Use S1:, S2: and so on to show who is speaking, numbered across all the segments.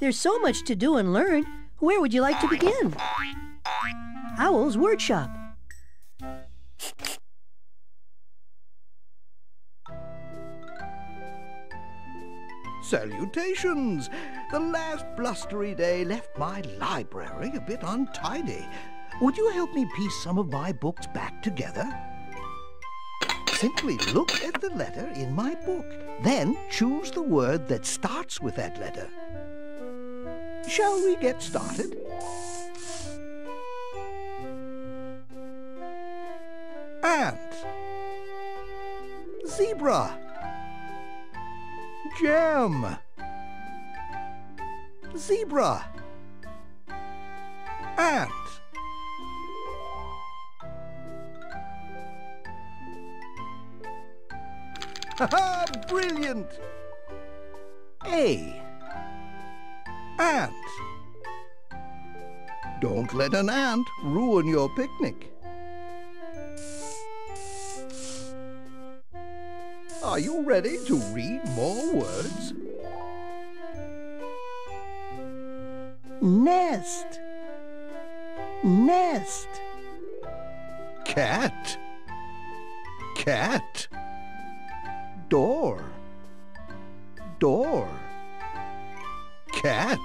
S1: There's so much to do and learn. Where would you like to begin? Owl's Word Shop.
S2: Salutations! The last blustery day left my library a bit untidy. Would you help me piece some of my books back together? Simply look at the letter in my book. Then choose the word that starts with that letter. Shall we get started? Ant. Zebra. Jam. Zebra. Ant. Ha Brilliant! A. Ant. Don't let an ant ruin your picnic. Are you ready to read more words?
S1: Nest. Nest.
S2: Cat. Cat. Door. Door. Cat.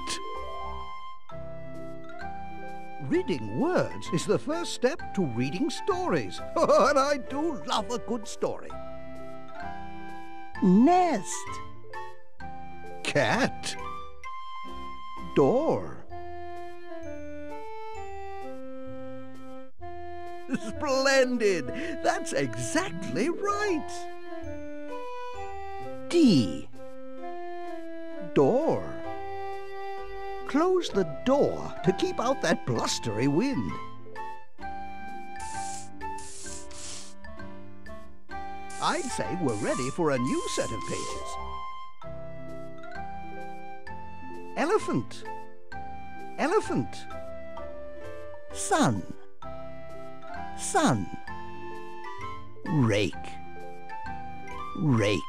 S2: Reading words is the first step to reading stories. and I do love a good story.
S1: Nest.
S2: Cat. Door. Splendid! That's exactly right. D. Door. Close the door to keep out that blustery wind. I'd say we're ready for a new set of pages. Elephant. Elephant. Sun. Sun. Rake. Rake.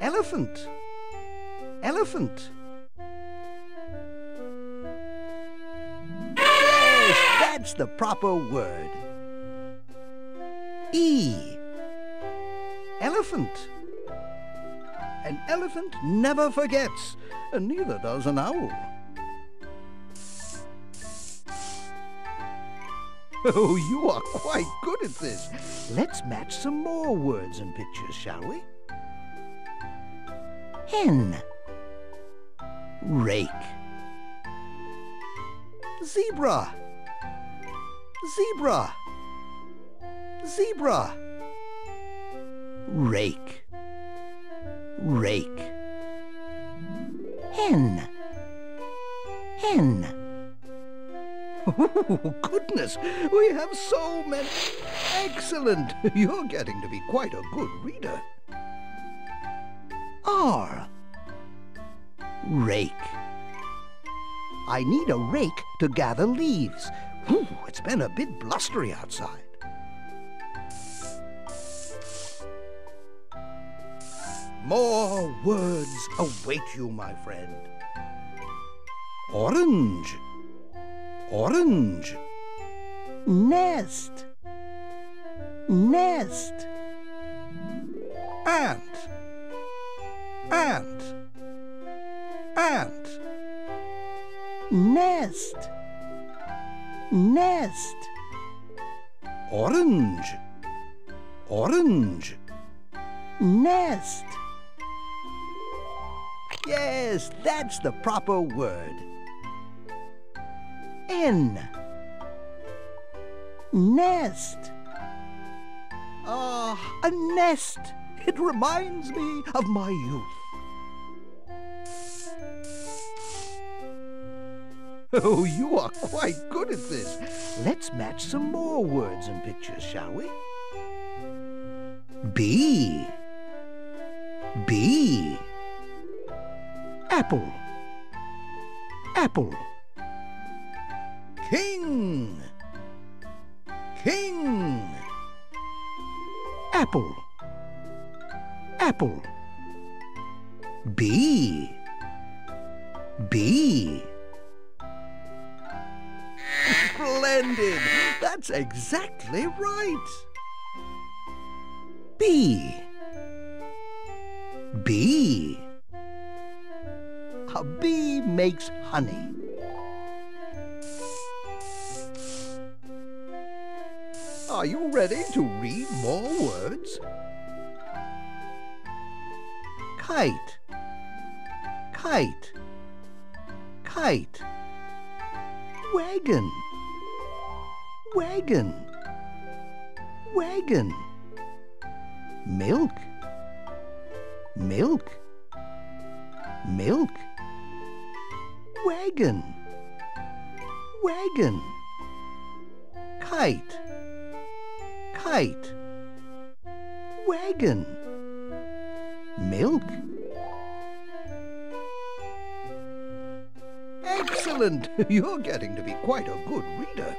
S2: Elephant. Elephant. That's the proper word. E. Elephant. An elephant never forgets, and neither does an owl. Oh, you are quite good at this. Let's match some more words and pictures, shall we? Hen. Rake. Zebra. Zebra. Zebra. Rake. Rake. Hen. Hen. Oh, goodness, we have so many. Excellent. You're getting to be quite a good reader. R. Rake. I need a rake to gather leaves. Whew, it's been a bit blustery outside. More words await you, my friend. Orange. Orange.
S1: Nest. Nest.
S2: Ant. Ant. Ant.
S1: Nest. Nest.
S2: Orange. Orange.
S1: Nest.
S2: Yes, that's the proper word. N.
S1: Nest.
S2: Ah, a nest. It reminds me of my youth. Oh, you are quite good at this. Let's match some more words and pictures, shall we? B. B. Apple. Apple. King. King. Apple. Apple. Bee. B. That's exactly right. B. B. A bee makes honey. Are you ready to read more words? Kite, kite, kite. Wagon, wagon, wagon. Milk, milk, milk. Wagon, wagon. Kite, kite. Wagon, milk. Excellent! You're getting to be quite a good reader.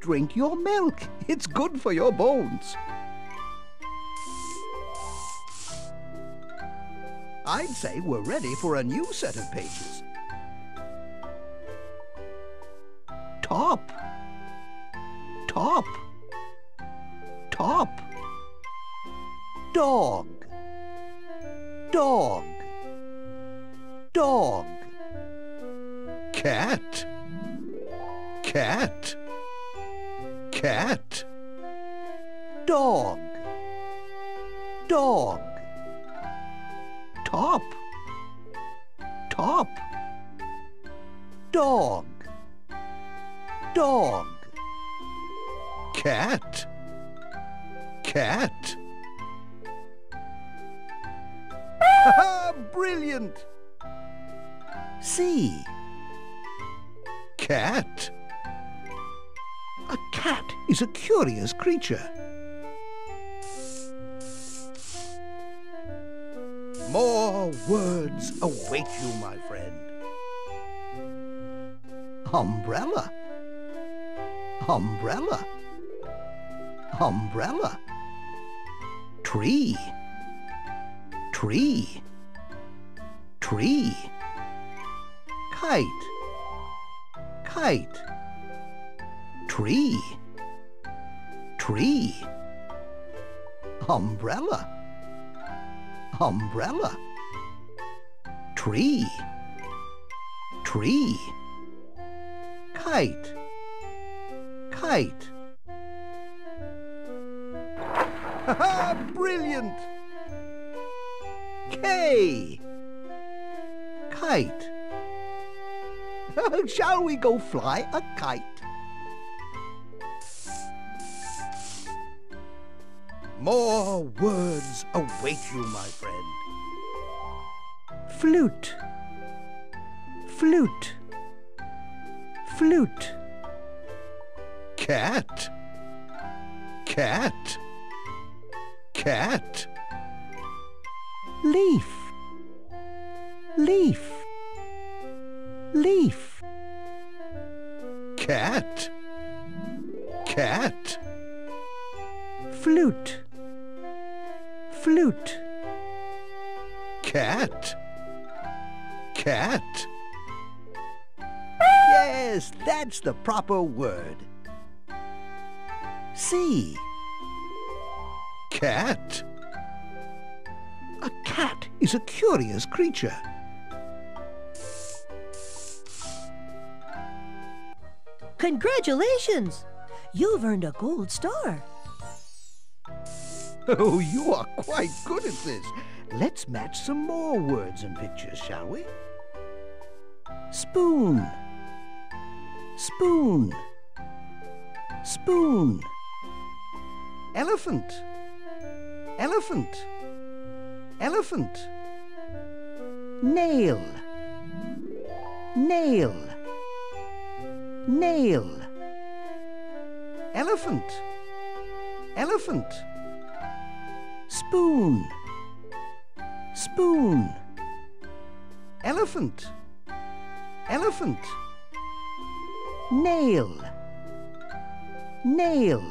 S2: Drink your milk. It's good for your bones. I'd say we're ready for a new set of pages. Top. Umbrella. Umbrella. Umbrella. Tree. Tree. Tree. Kite. Kite. Tree. Tree. Umbrella. Umbrella. Tree. Tree. Kite. Kite. Ha ha! Brilliant! K. Kite. Shall we go fly a kite? More words await you, my friend.
S1: Flute. Flute. Flute.
S2: Cat. Cat. Cat.
S1: Leaf. Leaf. Leaf.
S2: Cat. That's the proper word. C. Cat. A cat is a curious creature.
S1: Congratulations! You've earned a gold star.
S2: Oh, you are quite good at this. Let's match some more words and pictures, shall we? Spoon. Spoon. Spoon. Elephant. Elephant. Elephant. Nail. Nail. Nail. Elephant. Elephant. Spoon. Spoon. Elephant. Elephant. Nail. Nail.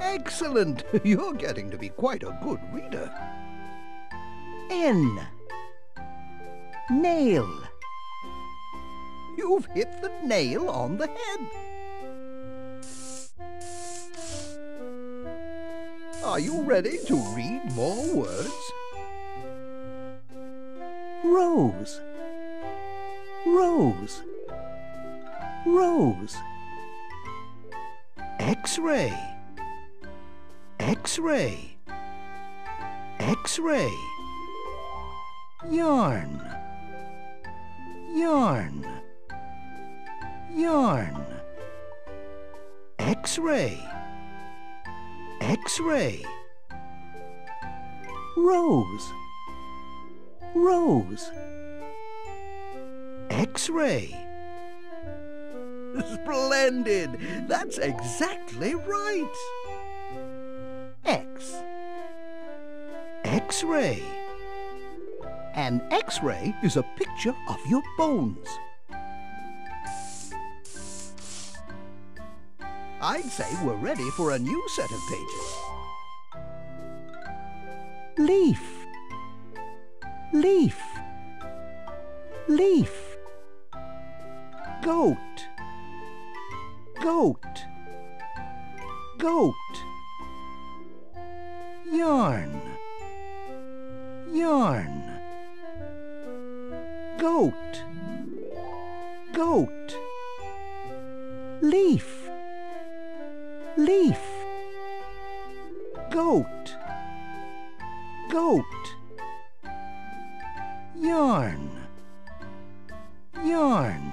S2: Excellent! You're getting to be quite a good reader. N. Nail. You've hit the nail on the head. Are you ready to read more words? Rose. Rose. Rose. X-ray. X-ray. X-ray. Yarn. Yarn. Yarn. X-ray. X-ray. Rose. Rose. X-ray. Splendid! That's exactly right. X. X-ray. An X-ray is a picture of your bones. I'd say we're ready for a new set of pages. Leaf. Leaf. Leaf. Goat. Goat. Goat. Yarn. Yarn. Goat. Goat. Leaf. Leaf. Goat. Goat. Yarn. Yarn.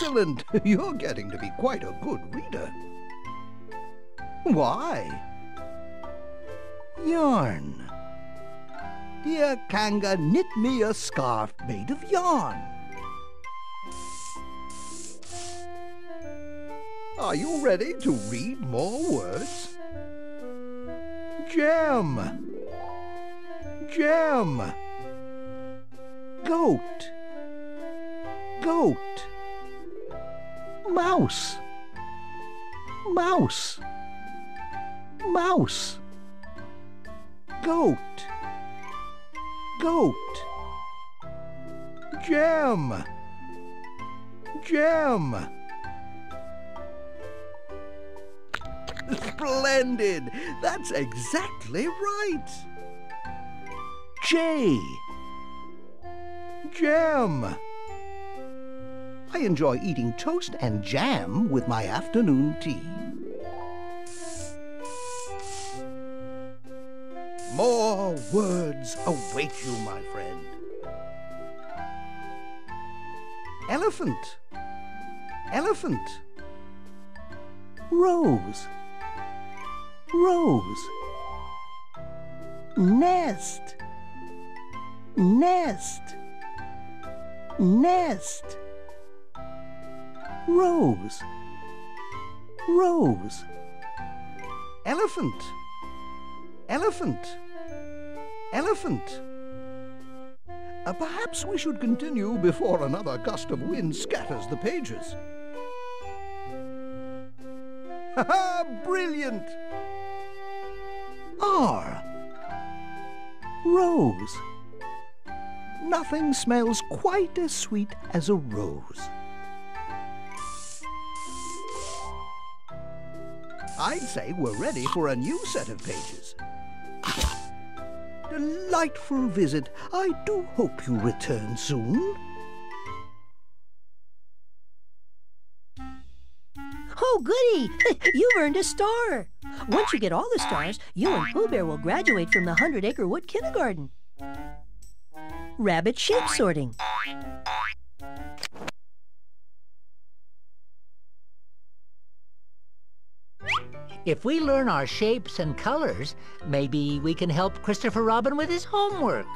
S2: Excellent! You're getting to be quite a good reader. Why? Yarn. Dear Kanga, knit me a scarf made of yarn. Are you ready to read more words? Jam. Jam. Goat. Goat. Mouse. Mouse. Mouse. Goat. Goat. Jam. Jam. Splendid! That's exactly right. J. Jam. I enjoy eating toast and jam with my afternoon tea. More words await you, my friend. Elephant. Elephant. Rose. Rose. Nest. Nest. Nest. Rose. Rose. Elephant. Elephant. Elephant. Uh, perhaps we should continue before another gust of wind scatters the pages. Ha ha! Brilliant! R. Rose. Nothing smells quite as sweet as a rose. I'd say we're ready for a new set of pages. Delightful visit. I do hope you return soon.
S1: Oh, goody! You've earned a star. Once you get all the stars, you and Pooh Bear will graduate from the Hundred Acre Wood Kindergarten. Rabbit shape sorting.
S3: If we learn our shapes and colors, maybe we can help Christopher Robin with his homework.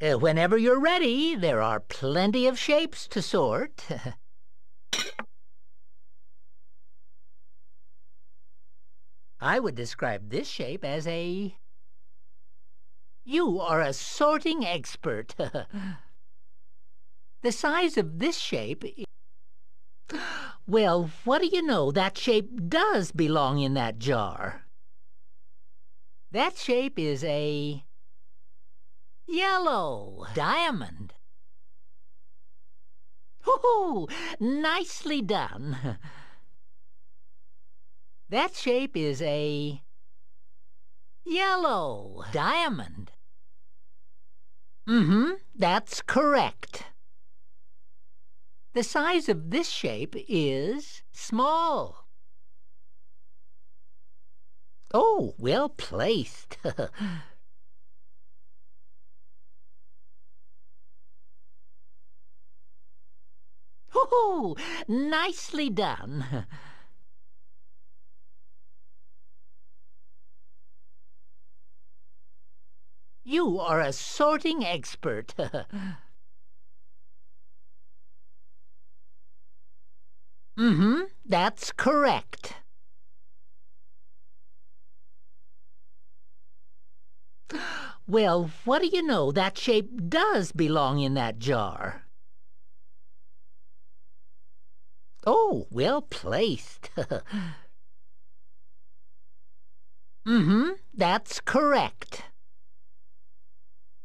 S3: Uh, whenever you're ready, there are plenty of shapes to sort. I would describe this shape as a... You are a sorting expert. the size of this shape Well, what do you know? That shape does belong in that jar. That shape is a yellow diamond. Hoo-hoo! Nicely done. That shape is a yellow diamond. Mm-hmm, that's correct. The size of this shape is small. Oh, well placed. Oh, nicely done. You are a sorting expert. mm-hmm, that's correct. Well, what do you know? That shape does belong in that jar. Oh, well placed. mm-hmm, that's correct.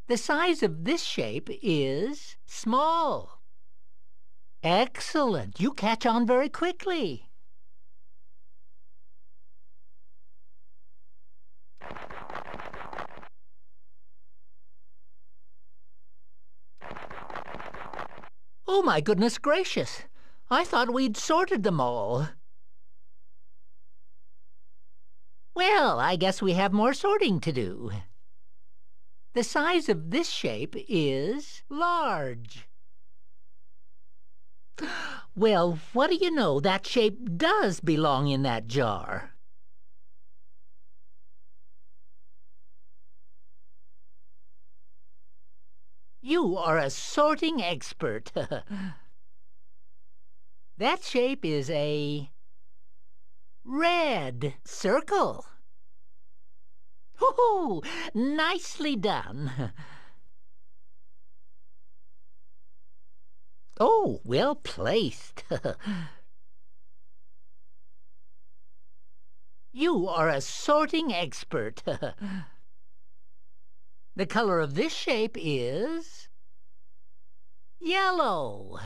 S3: The size of this shape is small. Excellent. You catch on very quickly. Oh, my goodness gracious. I thought we'd sorted them all. Well, I guess we have more sorting to do. The size of this shape is large. Well, what do you know? That shape does belong in that jar. You are a sorting expert. that shape is a red circle. Hoo-hoo! Nicely done. oh, well placed. you are a sorting expert. the color of this shape is yellow.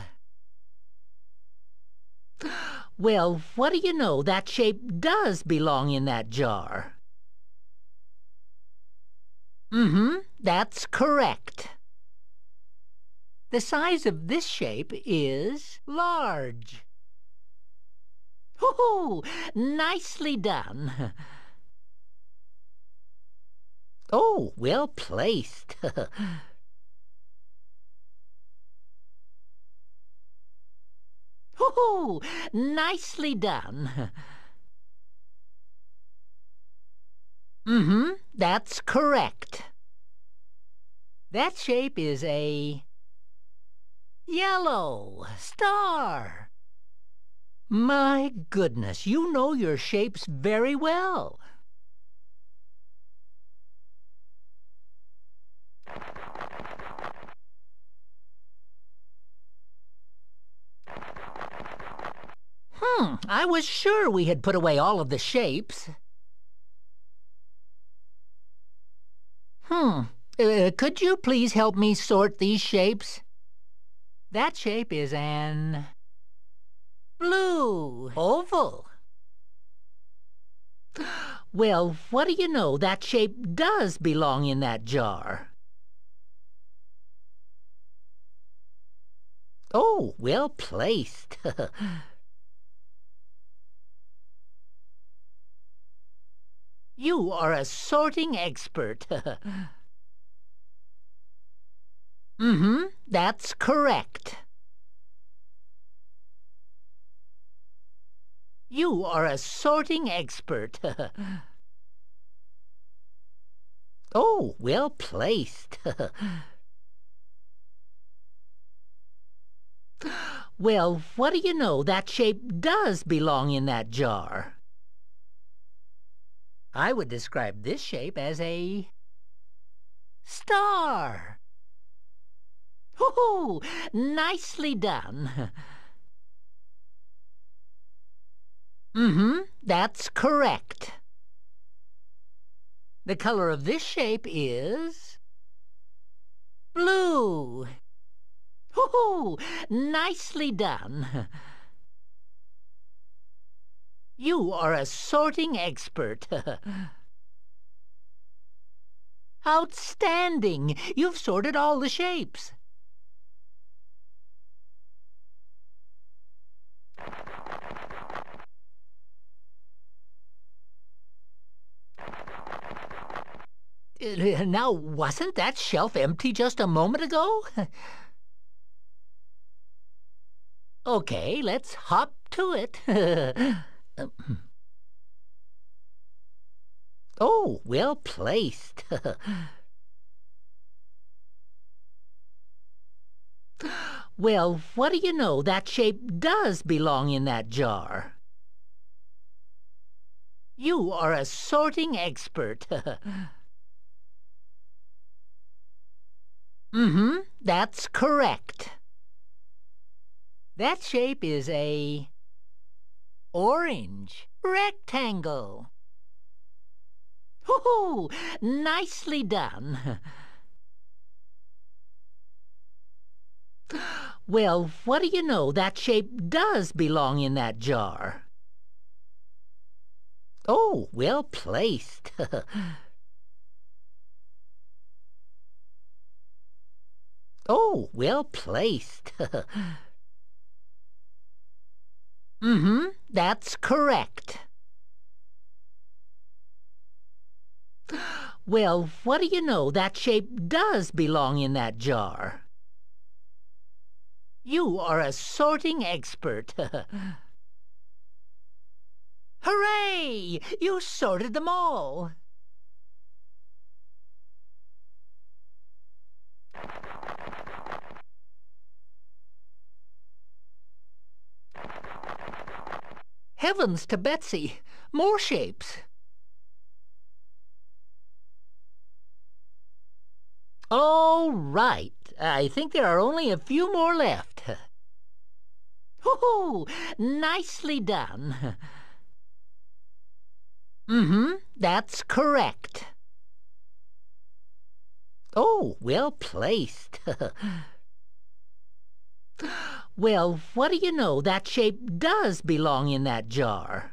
S3: Well, what do you know? That shape does belong in that jar. Mm-hmm, that's correct. The size of this shape is large. Hoo-hoo! Nicely done. oh, well placed. Hoo-hoo! Nicely done. Mm-hmm, that's correct. That shape is a yellow star. My goodness, you know your shapes very well. Hmm, I was sure we had put away all of the shapes. Hmm. Uh, could you please help me sort these shapes? That shape is an blue oval. Well, what do you know? That shape does belong in that jar. Oh, well placed. You are a sorting expert. mm-hmm, that's correct. You are a sorting expert. oh, well placed. well, what do you know? That shape does belong in that jar. I would describe this shape as a star. Hoo-hoo! Nicely done. Mm-hmm, that's correct. The color of this shape is... blue. Hoo-hoo! Nicely done. You are a sorting expert. Outstanding! You've sorted all the shapes. Uh, now, wasn't that shelf empty just a moment ago? okay, let's hop to it. oh, well placed. well, what do you know? That shape does belong in that jar. You are a sorting expert. Mm-hmm, that's correct. That shape is a orange rectangle. Hoo-hoo! Nicely done. Well, what do you know? That shape does belong in that jar. Oh, well placed. Oh, well placed. mm-hmm, that's correct. Well, what do you know? That shape does belong in that jar. You are a sorting expert. Hooray! You sorted them all. Heavens to Betsy! More shapes! All right. I think there are only a few more left. Hoo-hoo! Nicely done. Mm-hmm, that's correct. Oh, well placed. Well, what do you know? That shape does belong in that jar.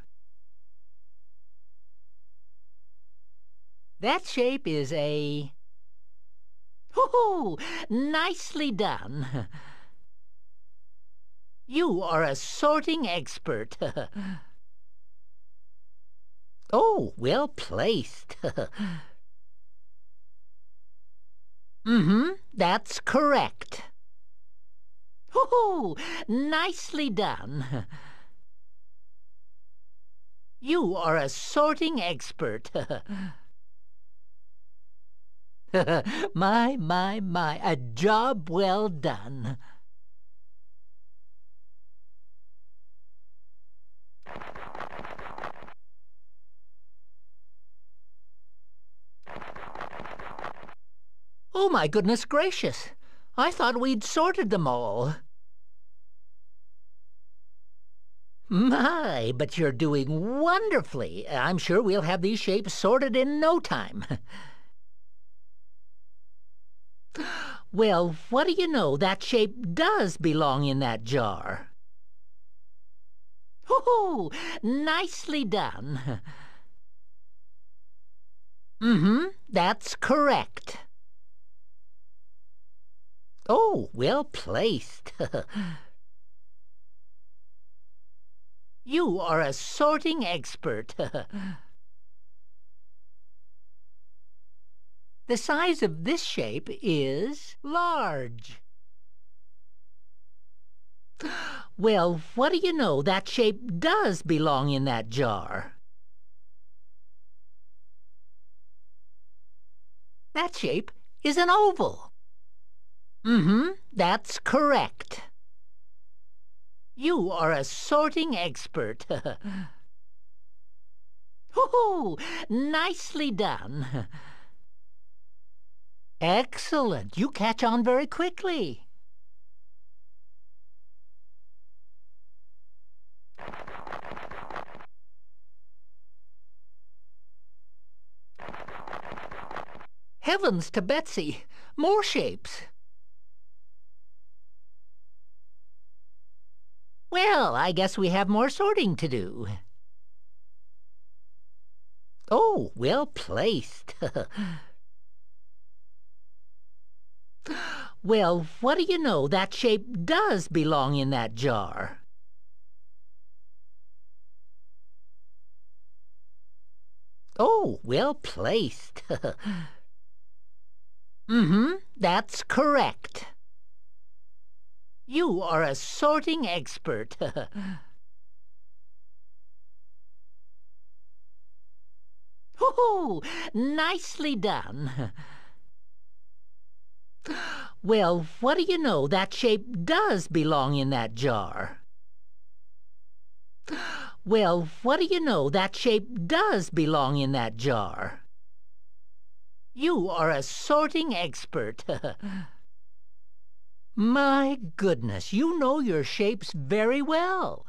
S3: That shape is a... Hoo-hoo! Nicely done. You are a sorting expert. oh, well placed. mm-hmm, that's correct. Oh, nicely done. You are a sorting expert. my, my, my, a job well done. Oh, my goodness gracious! I thought we'd sorted them all. My, but you're doing wonderfully. I'm sure we'll have these shapes sorted in no time. well, what do you know? That shape does belong in that jar. Hoo-hoo! Nicely done. Mm-hmm, that's correct. Oh, well placed. you are a sorting expert. the size of this shape is large. Well, what do you know? That shape does belong in that jar. That shape is an oval. Mm-hmm, that's correct. You are a sorting expert. Oh, nicely done. Excellent. You catch on very quickly. Heavens to Betsy! More shapes! Well, I guess we have more sorting to do. Oh, well placed. well, what do you know? That shape does belong in that jar. Oh, well placed. mm-hmm, that's correct. You are a sorting expert. Oh, nicely done. Well, what do you know? That shape does belong in that jar. Well, what do you know? That shape does belong in that jar. You are a sorting expert. My goodness, you know your shapes very well.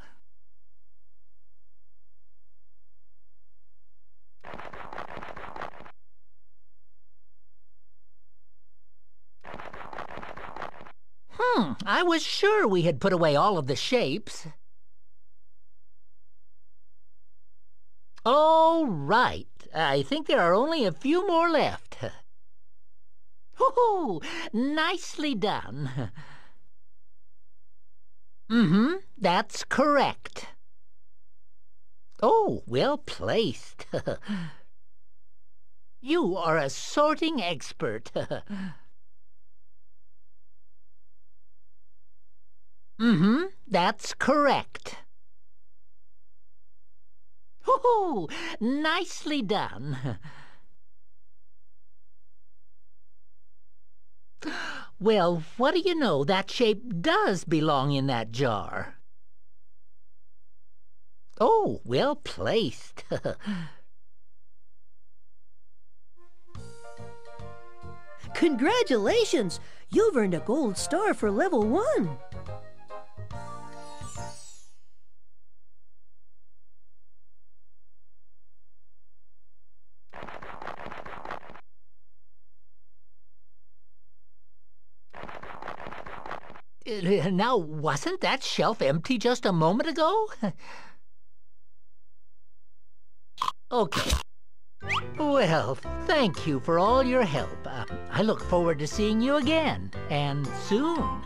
S3: Hmm, I was sure we had put away all of the shapes. All right. I think there are only a few more left. Oh, nicely done. Mm-hmm, that's correct. Oh, well placed. you are a sorting expert. mm-hmm, that's correct. Oh, nicely done. Well, what do you know? That shape does belong in that jar. Oh, well placed.
S1: Congratulations! You've earned a gold star for level one.
S3: Now, wasn't that shelf empty just a moment ago? okay. Well, thank you for all your help. Uh, I look forward to seeing you again, and soon.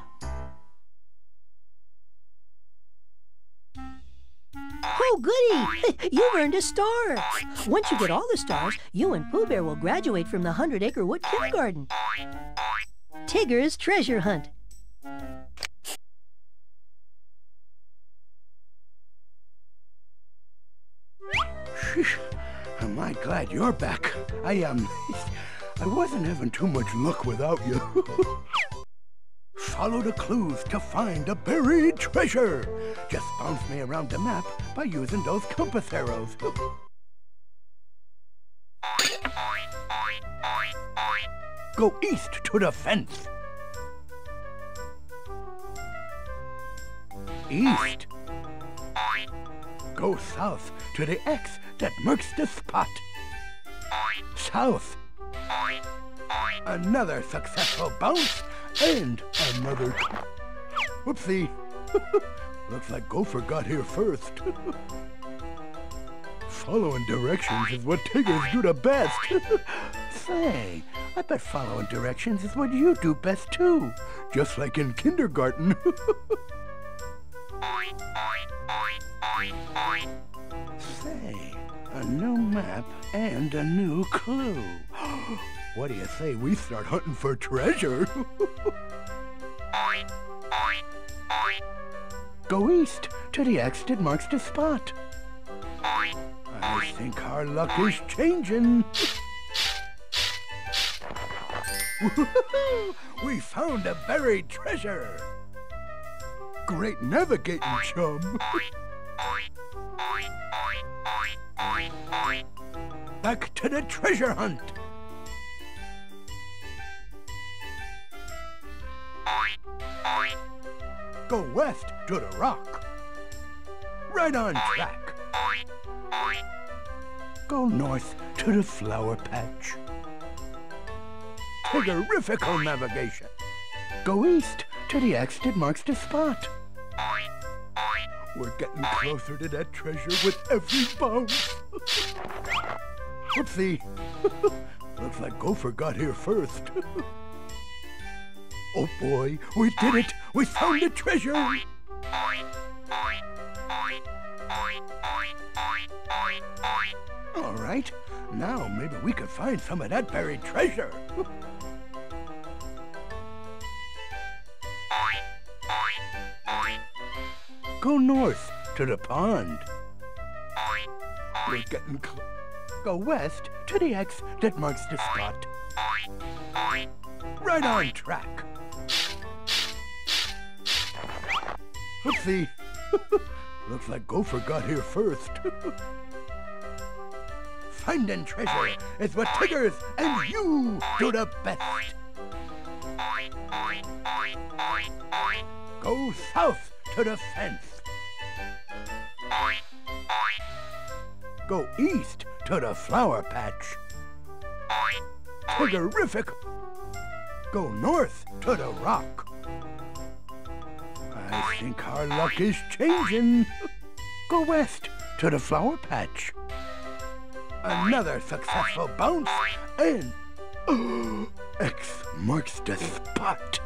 S1: Oh, goody! You've earned a star. Once you get all the stars, you and Pooh Bear will graduate from the Hundred Acre Wood Kindergarten. Tigger's Treasure Hunt.
S4: Am I glad you're back? I, um, I wasn't having too much luck without you. Follow the clues to find a buried treasure. Just bounce me around the map by using those compass arrows. Go east to the fence. East. Go south to the X that marks the spot. South. Another successful bounce and another... Whoopsie. Looks like Gopher got here first. following directions is what tiggers do the best. Say, I bet following directions is what you do best too. Just like in kindergarten. Say, a new map and a new clue. what do you say we start hunting for treasure? Go east to the X that marks the spot. I think our luck is changing. we found a buried treasure. Great navigating, chum. Back to the treasure hunt. Go west to the rock. Right on track. Go north to the flower patch. Tiggerifical navigation. Go east to the X that marks the spot. We're getting closer to that treasure with every bounce. Whoopsie. Looks like Gopher got here first. oh boy, we did it! We found the treasure! All right, now maybe we could find some of that buried treasure. Go north to the pond. We're getting close. Go west to the X that marks the spot. Right on track. Oopsie. Looks like Gopher got here first. Finding treasure is what Tiggers and you do the best. Go south to the fence. Go east to the flower patch. Terrific! Go north to the rock. I think our luck is changing. Go west to the flower patch. Another successful bounce, and X marks the spot.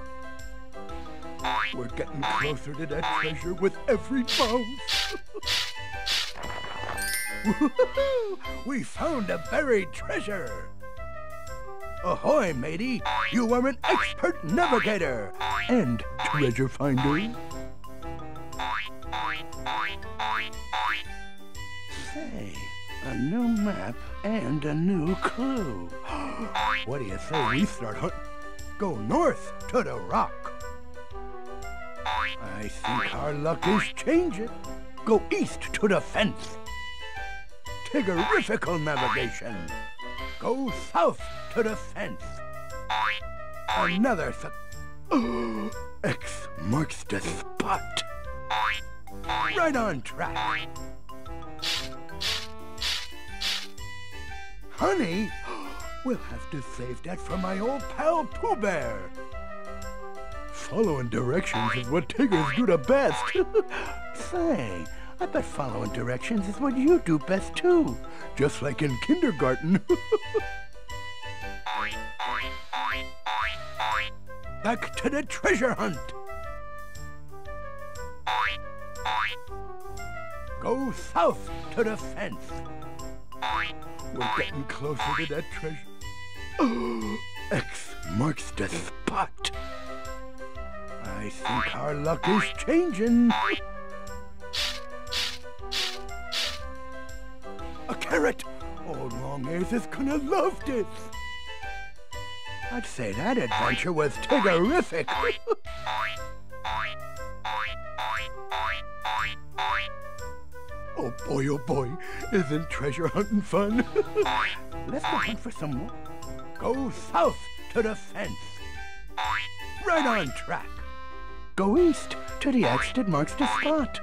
S4: We're getting closer to that treasure with every bounce. we found a buried treasure. Ahoy, matey! You are an expert navigator and treasure finder. Say, a new map and a new clue. what do you say we start hunting? Go north to the rock. I think our luck is changing. Go east to the fence. Tiggerifical navigation. Go south to the fence. Another th X marks the spot. Right on track. Honey, we'll have to save that for my old pal Pooh Bear. Following directions is what Tiggers do the best. Say, I bet following directions is what you do best too. Just like in kindergarten. Back to the treasure hunt. Go south to the fence. We're getting closer to that treasure. X marks the spot. I think our luck is changing. A carrot! Old Long Ears is gonna love this. I'd say that adventure was tiggerific. oh boy, oh boy, isn't treasure hunting fun? Let's go hunt for some more. Go south to the fence. Right on track. Go east to the X that marks the spot.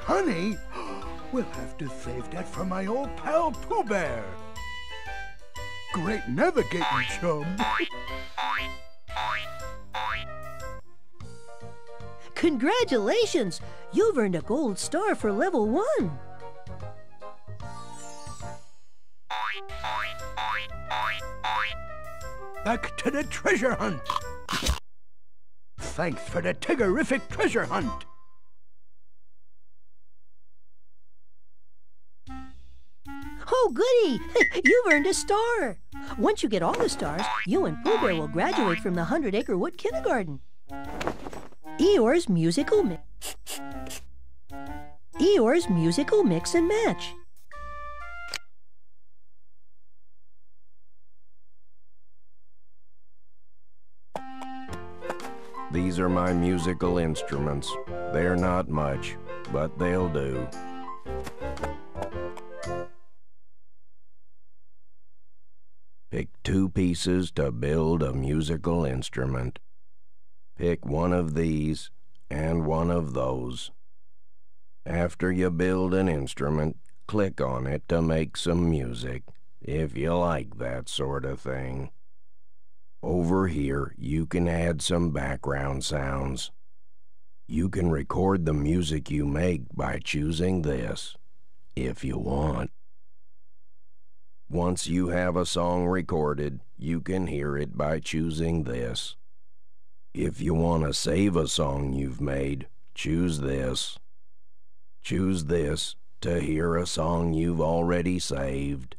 S4: Honey, we'll have to save that for my old pal Pooh Bear. Great navigating, chum.
S1: Congratulations! You've earned a gold star for level one.
S4: Back to the treasure hunt. Thanks for the tiggerific treasure hunt.
S1: Oh, goody! You've earned a star. Once you get all the stars, you and Pooh Bear will graduate from the Hundred Acre Wood Kindergarten. Eeyore's musical mix. Eeyore's musical mix and match.
S5: These are my musical instruments. They're not much, but they'll do. Pick two pieces to build a musical instrument. Pick one of these and one of those. After you build an instrument, click on it to make some music, if you like that sort of thing. Over here, you can add some background sounds. You can record the music you make by choosing this, if you want. Once you have a song recorded, you can hear it by choosing this. If you want to save a song you've made, choose this. Choose this to hear a song you've already saved.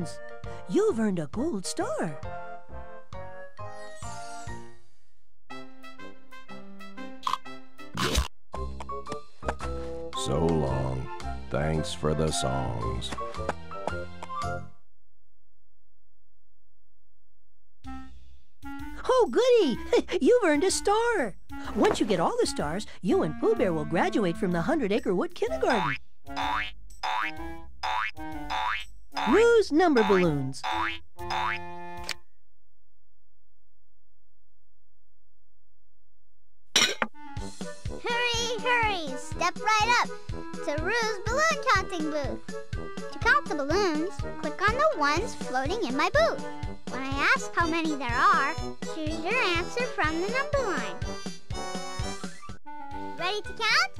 S1: Congratulations! You've earned a gold star.
S5: So long. Thanks for the songs.
S1: Oh, goody! You've earned a star. Once you get all the stars, you and Pooh Bear will graduate from the Hundred Acre Wood Kindergarten. Roo's number balloons.
S6: Hurry, hurry! Step right up to Roo's balloon counting booth. To count the balloons, click on the ones floating in my booth. When I ask how many there are, choose your answer from the number line. Ready to count?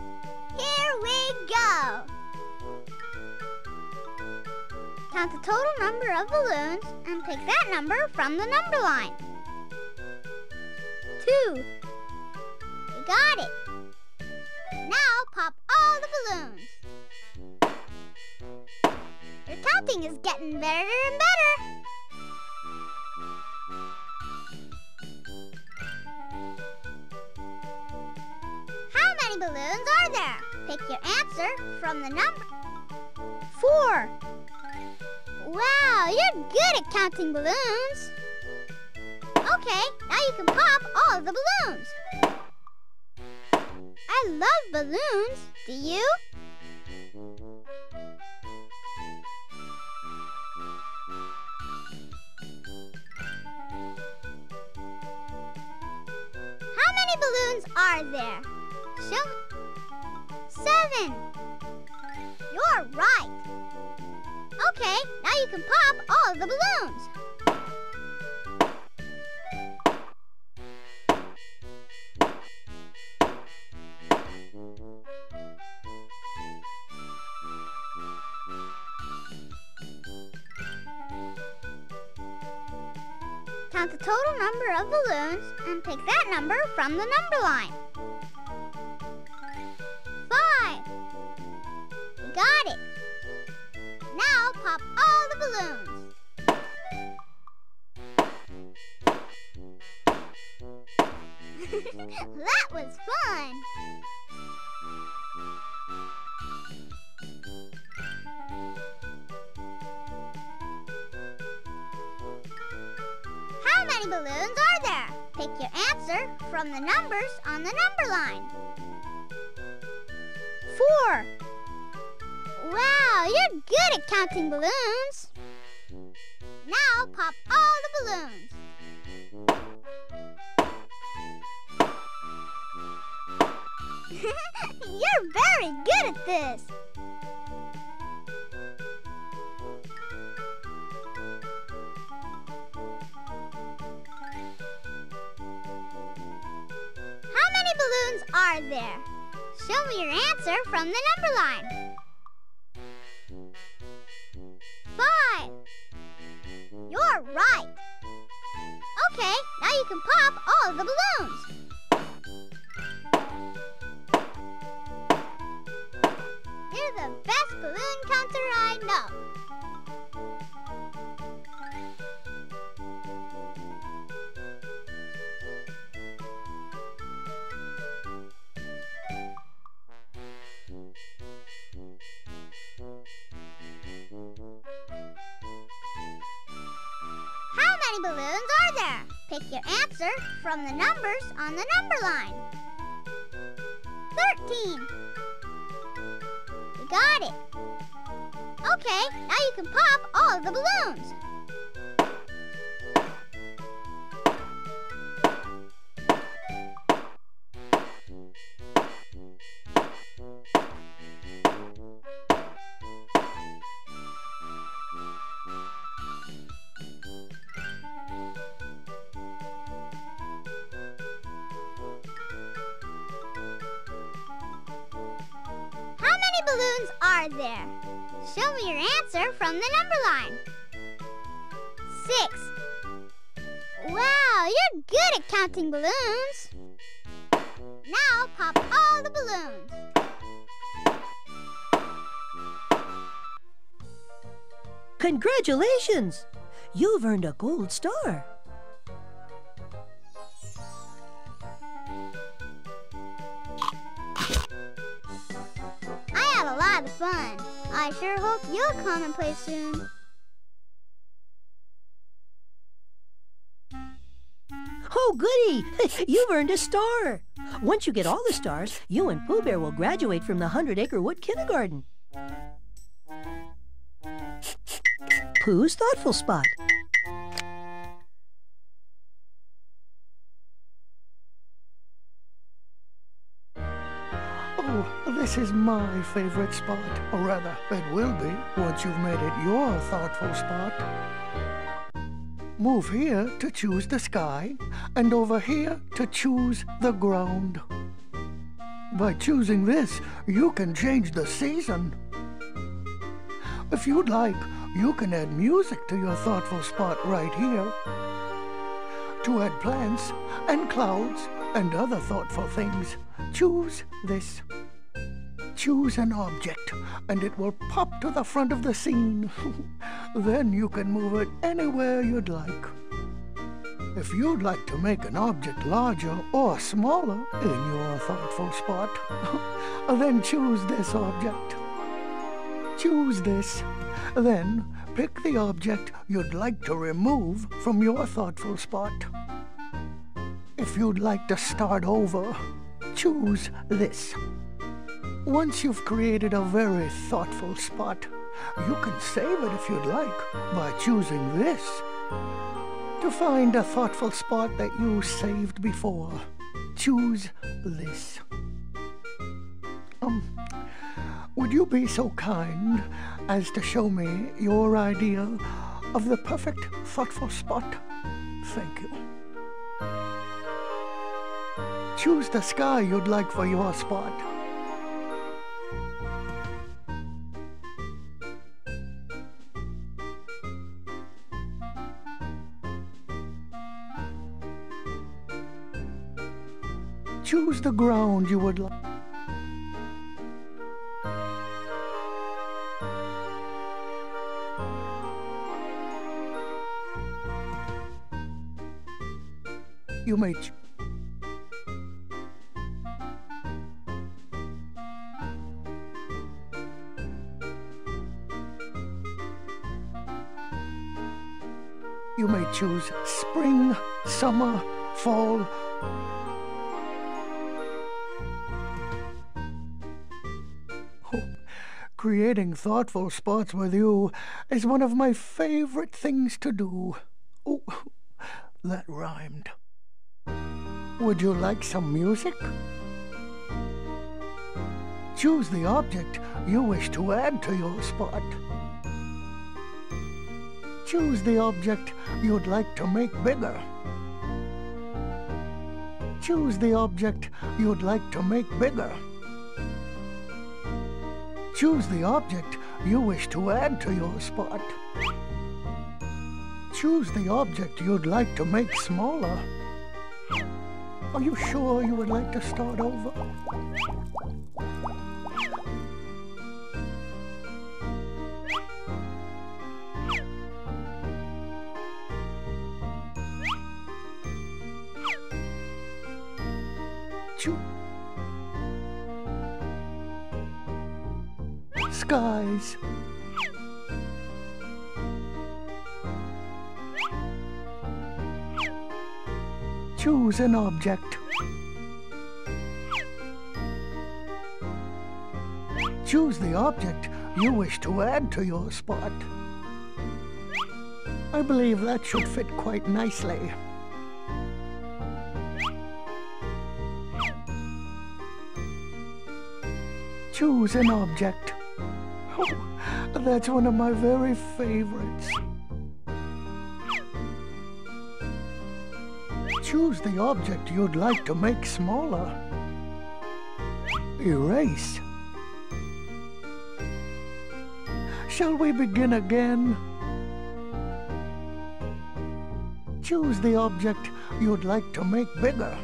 S6: Here we go! Count the total number of balloons and pick that number from the number line. Two. You got it. Now pop all the balloons. Your counting is getting better and better. How many balloons are there? Pick your answer from the number. Four. Wow, you're good at counting balloons. Okay, now you can pop all the balloons. I love balloons. Do you? How many balloons are there? Show Seven. You're right. Okay, now you can pop all of the balloons. Count the total number of balloons and pick that number from the number line. Balloons. that was fun.
S1: Congratulations! You've earned a gold star.
S6: I had a lot of fun. I sure hope you'll come and play soon.
S1: Oh, goody! You've earned a star. Once you get all the stars, you and Pooh Bear will graduate from the Hundred Acre Wood Kindergarten. Pooh's Thoughtful Spot.
S2: Oh, this is my favorite spot. Or rather, it will be once you've made it your thoughtful spot. Move here to choose the sky, and over here to choose the ground. By choosing this, you can change the season. If you'd like, you can add music to your thoughtful spot right here. To add plants and clouds and other thoughtful things, choose this. Choose an object, and it will pop to the front of the scene. then you can move it anywhere you'd like. If you'd like to make an object larger or smaller in your thoughtful spot, then choose this object. Choose this. Then pick the object you'd like to remove from your thoughtful spot. If you'd like to start over, choose this. Once you've created a very thoughtful spot, you can save it if you'd like by choosing this. To find a thoughtful spot that you saved before, choose this. Um, would you be so kind as to show me your idea of the perfect thoughtful spot? Thank you. Choose the sky you'd like for your spot. Choose the ground you would like. You may choose spring, summer, fall, creating thoughtful spots with you is one of my favorite things to do. Oh, that rhymed. Would you like some music? Choose the object you wish to add to your spot. Choose the object you'd like to make bigger. Choose the object you'd like to make bigger. Choose the object you wish to add to your spot. Choose the object you'd like to make smaller. Are you sure you would like to start over? Skies. Choose an object. Choose the object you wish to add to your spot. I believe that should fit quite nicely. Choose an object. Oh, that's one of my very favorites. Choose the object you'd like to make smaller. Erase. Shall we begin again? Choose the object you'd like to make bigger.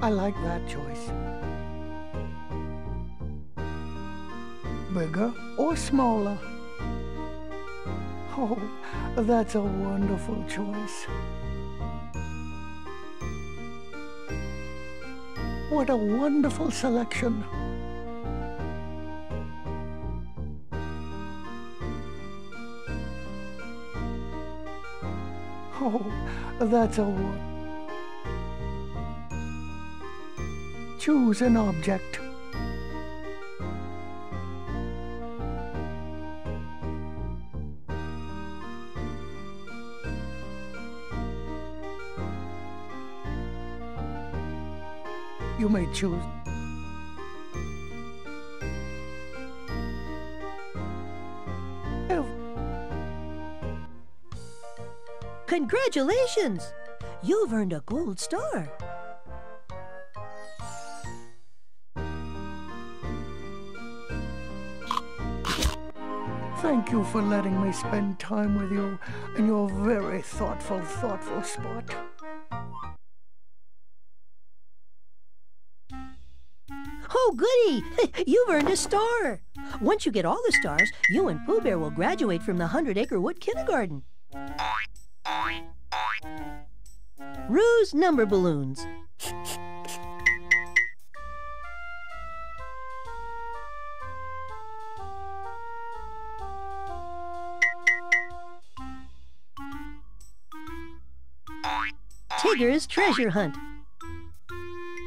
S2: I like that choice. Bigger or smaller? Oh, that's a wonderful choice. What a wonderful selection. Oh, that's a one. Choose an object. Choose. Oh.
S1: Congratulations! You've earned a gold star.
S2: Thank you for letting me spend time with you in your very thoughtful, thoughtful spot.
S1: Goody! You've earned a star. Once you get all the stars, you and Pooh Bear will graduate from the Hundred Acre Wood Kindergarten. Roo's number balloons. Tigger's treasure hunt.